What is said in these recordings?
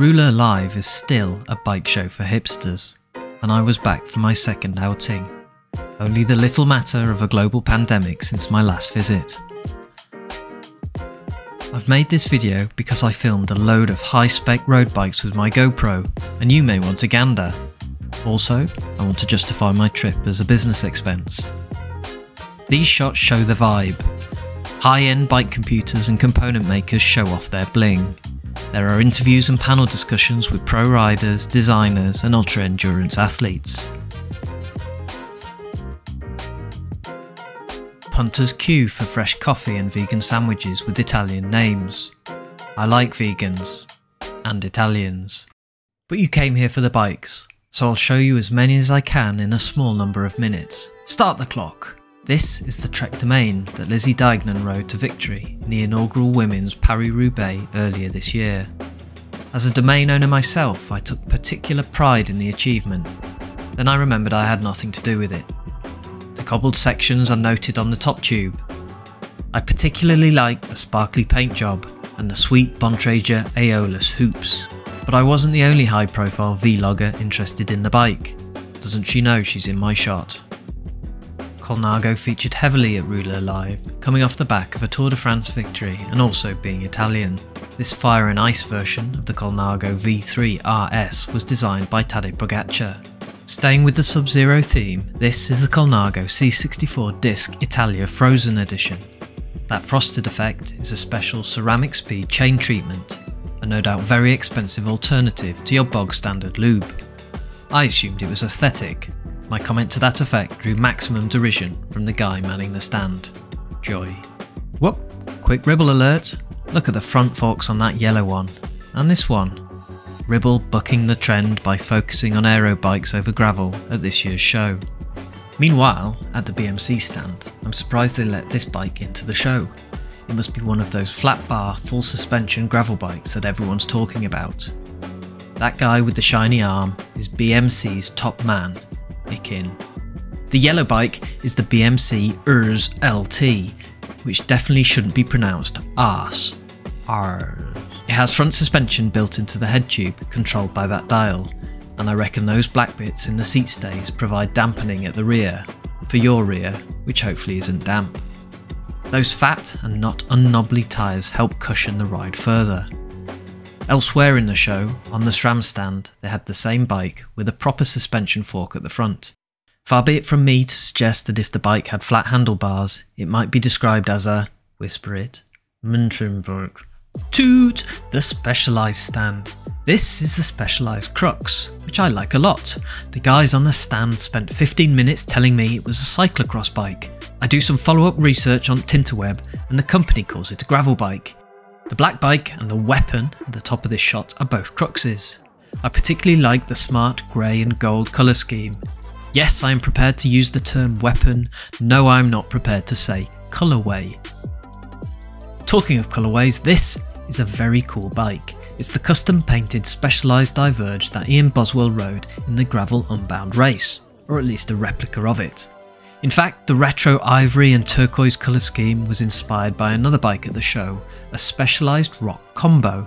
Rouleur Live is still a bike show for hipsters, and I was back for my second outing. Only the little matter of a global pandemic since my last visit. I've made this video because I filmed a load of high spec road bikes with my GoPro, and you may want to gander. Also, I want to justify my trip as a business expense. These shots show the vibe. High end bike computers and component makers show off their bling. There are interviews and panel discussions with pro riders, designers, and ultra endurance athletes. Punters queue for fresh coffee and vegan sandwiches with Italian names. I like vegans and Italians. But you came here for the bikes, so I'll show you as many as I can in a small number of minutes. Start the clock! This is the Trek Domane that Lizzie Deignan rode to victory in the inaugural Women's Paris-Roubaix earlier this year. As a Domane owner myself, I took particular pride in the achievement. Then I remembered I had nothing to do with it. The cobbled sections are noted on the top tube. I particularly like the sparkly paint job and the sweet Bontrager Aeolus hoops. But I wasn't the only high profile vlogger interested in the bike. Doesn't she know she's in my shot? Colnago featured heavily at Rouleur Live, coming off the back of a Tour de France victory and also being Italian. This fire and ice version of the Colnago V3 RS was designed by Tadej Pogacar. Staying with the Sub-Zero theme, this is the Colnago C64 Disc Italia Frozen Edition. That frosted effect is a special CeramicSpeed chain treatment, a no doubt very expensive alternative to your bog standard lube. I assumed it was aesthetic, my comment to that effect drew maximum derision from the guy manning the stand. Joy. Whoop, quick Ribble alert. Look at the front forks on that yellow one. And this one. Ribble bucking the trend by focusing on aero bikes over gravel at this year's show. Meanwhile, at the BMC stand, I'm surprised they let this bike into the show. It must be one of those flat bar, full suspension gravel bikes that everyone's talking about. That guy with the shiny arm is BMC's top man, Ikin. The yellow bike is the BMC URS LT, which definitely shouldn't be pronounced arse. Arse. It has front suspension built into the head tube, controlled by that dial, and I reckon those black bits in the seat stays provide dampening at the rear, for your rear, which hopefully isn't damp. Those fat and not unknobbly tyres help cushion the ride further. Elsewhere in the show, on the SRAM stand, they had the same bike with a proper suspension fork at the front. Far be it from me to suggest that if the bike had flat handlebars, it might be described as a, whisper it, Mintrinburg. Toot! The Specialized stand. This is the Specialized Crux, which I like a lot. The guys on the stand spent 15 minutes telling me it was a cyclocross bike. I do some follow up research on Tinterweb, and the company calls it a gravel bike. The black bike and the weapon at the top of this shot are both Cruxes. I particularly like the smart grey and gold colour scheme. Yes, I am prepared to use the term weapon, no I am not prepared to say colourway. Talking of colourways, this is a very cool bike. It's the custom painted Specialized Diverge that Ian Boswell rode in the Gravel Unbound race, or at least a replica of it. In fact, the retro ivory and turquoise colour scheme was inspired by another bike at the show, a Specialized Rock Combo.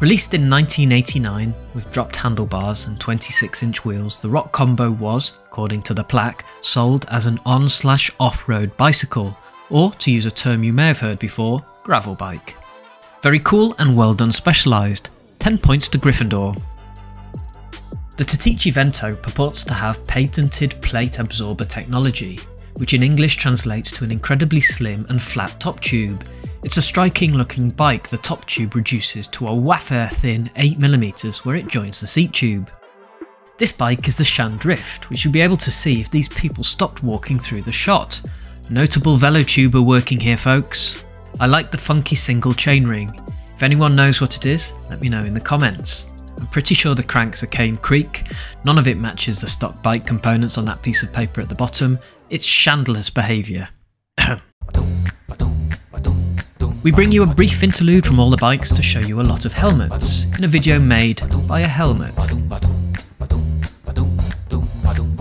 Released in 1989 with dropped handlebars and 26 inch wheels, the Rock Combo was, according to the plaque, sold as an on slash off road bicycle, or to use a term you may have heard before, gravel bike. Very cool and well done Specialized. 10 points to Gryffindor. The Tatichi Vento purports to have patented plate absorber technology, which in English translates to an incredibly slim and flat top tube. It's a striking looking bike the top tube reduces to a wafer thin 8mm where it joins the seat tube. This bike is the Shand Drift, which you'll be able to see if these people stopped walking through the shot. Notable velotuber working here folks. I like the funky single chainring. If anyone knows what it is, let me know in the comments. I'm pretty sure the cranks are Cane Creek, none of it matches the stock bike components on that piece of paper at the bottom, it's chandler's behaviour. We bring you a brief interlude from all the bikes to show you a lot of helmets, in a video made by a helmet.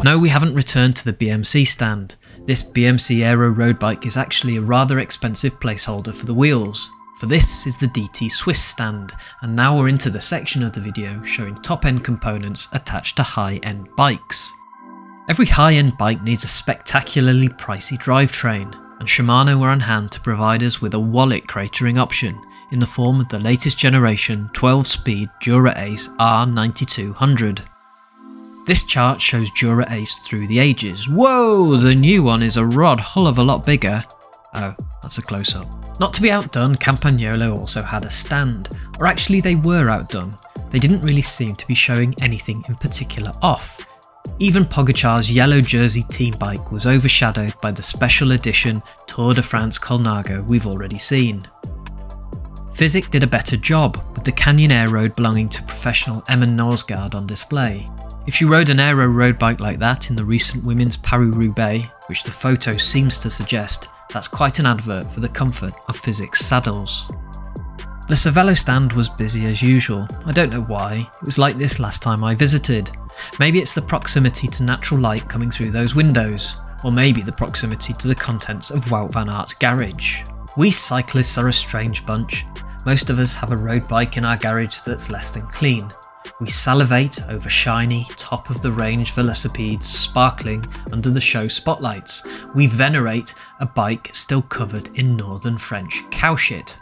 No, we haven't returned to the BMC stand. This BMC Aero road bike is actually a rather expensive placeholder for the wheels. For this is the DT Swiss stand, and now we're into the section of the video showing top end components attached to high end bikes. Every high end bike needs a spectacularly pricey drivetrain, and Shimano were on hand to provide us with a wallet cratering option in the form of the latest generation 12 speed Dura Ace R9200. This chart shows Dura Ace through the ages. Whoa, the new one is a rod hull of a lot bigger. Oh, that's a close up. Not to be outdone, Campagnolo also had a stand, or actually they were outdone. They didn't really seem to be showing anything in particular off. Even Pogacar's yellow jersey team bike was overshadowed by the special edition Tour de France Colnago we've already seen. Fizik did a better job with the Canyon Aeroad belonging to professional Emma Norsgaard on display. If you rode an aero road bike like that in the recent women's Paris-Roubaix, which the photo seems to suggest, that's quite an advert for the comfort of Fizik's saddles. The Cervelo stand was busy as usual. I don't know why, it was like this last time I visited. Maybe it's the proximity to natural light coming through those windows, or maybe the proximity to the contents of Wout van Aert's garage. We cyclists are a strange bunch. Most of us have a road bike in our garage that's less than clean. We salivate over shiny, top of the range velocipedes sparkling under the show spotlights. We venerate a bike still covered in northern French cow shit.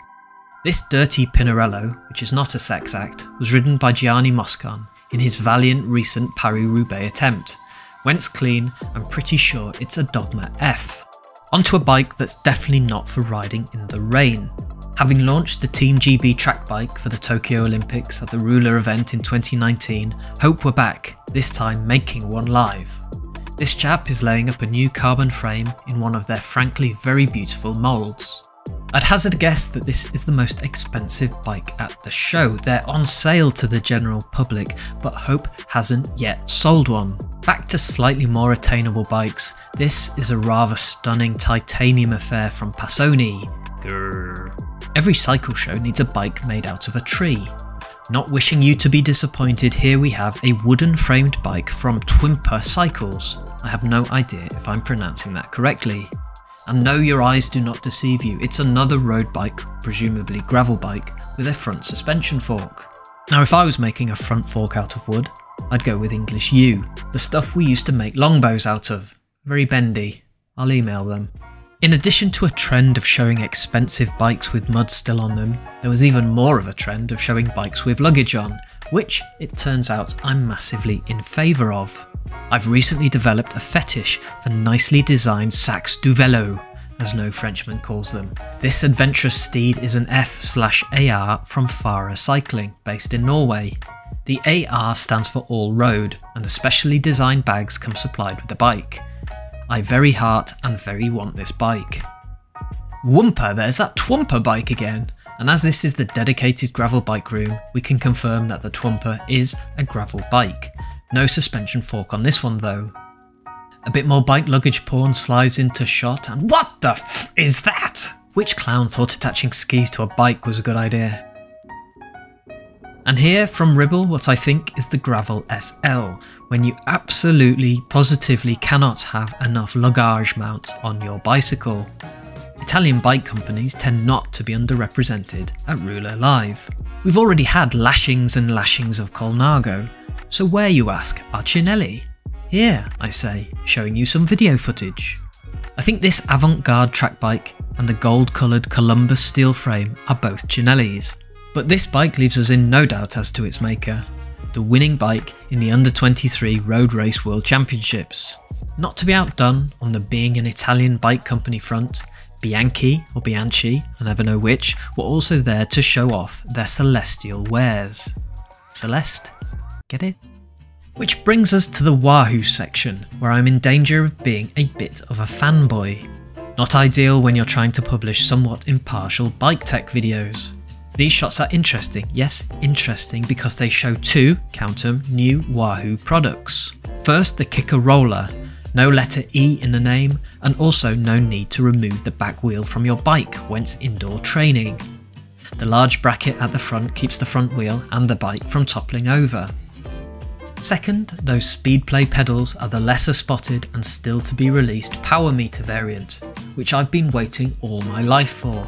This dirty Pinarello, which is not a sex act, was ridden by Gianni Moscon in his valiant recent Paris-Roubaix attempt. Whence clean, I'm pretty sure it's a Dogma F. Onto a bike that's definitely not for riding in the rain. Having launched the Team GB track bike for the Tokyo Olympics at the Rouleur event in 2019, Hope we're back, this time making one live. This chap is laying up a new carbon frame in one of their frankly very beautiful moulds. I'd hazard a guess that this is the most expensive bike at the show. They're on sale to the general public, but Hope hasn't yet sold one. Back to slightly more attainable bikes, this is a rather stunning titanium affair from Passoni. Grrr. Every cycle show needs a bike made out of a tree. Not wishing you to be disappointed, here we have a wooden framed bike from Twmpa Cycles. I have no idea if I'm pronouncing that correctly. And no, your eyes do not deceive you, it's another road bike, presumably gravel bike, with a front suspension fork. Now if I was making a front fork out of wood, I'd go with English Yew, the stuff we used to make longbows out of. Very bendy. I'll email them. In addition to a trend of showing expensive bikes with mud still on them, there was even more of a trend of showing bikes with luggage on, which it turns out I'm massively in favour of. I've recently developed a fetish for nicely designed sacs du vélo, as no Frenchman calls them. This adventurous steed is an F slash AR from Fara Cycling, based in Norway. The AR stands for all road, and the specially designed bags come supplied with the bike. I very heart and very want this bike. Whumper, there's that Twmpa bike again. And as this is the dedicated gravel bike room, we can confirm that the Twmpa is a gravel bike. No suspension fork on this one though. A bit more bike luggage porn slides into shot and what the f is that? Which clown thought attaching skis to a bike was a good idea? And here from Ribble what I think is the Gravel SL, when you absolutely positively cannot have enough luggage mount on your bicycle. Italian bike companies tend not to be underrepresented at Rouleur Live. We've already had lashings and lashings of Colnago, so where you ask are Cinelli? Here, I say, showing you some video footage. I think this avant-garde track bike and the gold coloured Columbus steel frame are both Cinelli's. But this bike leaves us in no doubt as to its maker, the winning bike in the Under 23 Road Race World Championships. Not to be outdone on the being an Italian bike company front, Bianchi or Bianchi, I never know which, were also there to show off their celestial wares. Celeste? Get it? Which brings us to the Wahoo section, where I'm in danger of being a bit of a fanboy. Not ideal when you're trying to publish somewhat impartial bike tech videos. These shots are interesting, yes, interesting because they show two, count them, new Wahoo products. First, the KICKR ROLLR, no letter E in the name, and also no need to remove the back wheel from your bike whence indoor training. The large bracket at the front keeps the front wheel and the bike from toppling over. Second, those Speedplay pedals are the lesser spotted and still to be released power meter variant, which I've been waiting all my life for.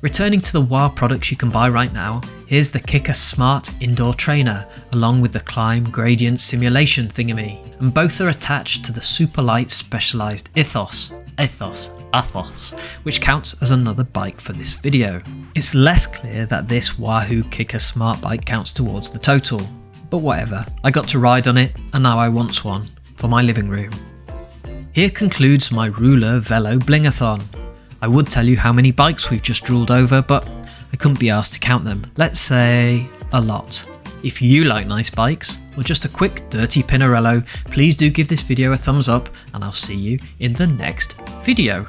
Returning to the WAH products you can buy right now, here's the KICKR Smart Indoor Trainer, along with the Climb Gradient Simulation thingamie, and both are attached to the super light specialised Ithos, Ethos, Athos, which counts as another bike for this video. It's less clear that this Wahoo KICKR Smart bike counts towards the total, but whatever, I got to ride on it and now I want one for my living room. Here concludes my Rouleur Velo Blingathon. I would tell you how many bikes we've just drooled over, but I couldn't be asked to count them. Let's say a lot. If you like nice bikes, or just a quick dirty Pinarello, please do give this video a thumbs up and I'll see you in the next video.